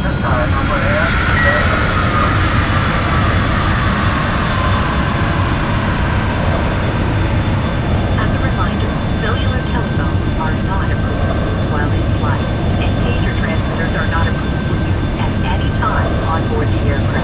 As a reminder, cellular telephones are not approved for use while in flight, and pager transmitters are not approved for use at any time on board the aircraft.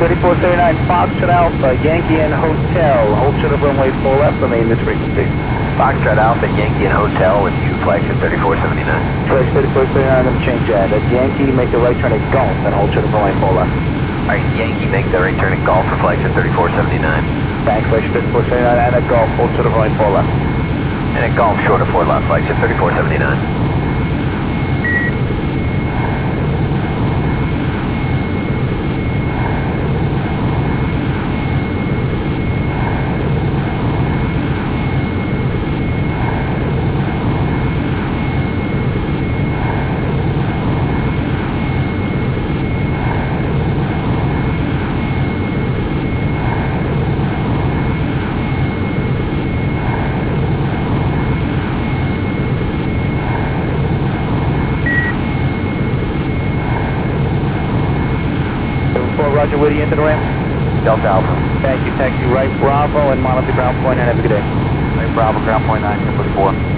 Exit 3439, Foxtrot Alpha, Yankee and Hotel. Hold short of runway full left, remain this frequency. Foxtrot Alpha, Yankee and Hotel with you, flagship 3479. Flash 3439, I'm change that. At Yankee, make the right turn at Golf, and hold short of runway full left. Alright, Yankee, make the right turn at Golf for flagship 3479. Thanks, Flash 3439, and at Golf, hold short of runway full left. And at Golf, short of 4 left, flagship 3479. Roger, Woody, into the ramp. Delta Alpha. Thank you, thank you. Right Bravo and Monitor ground point, 9, have a good day. Right Bravo, ground point 9, 244.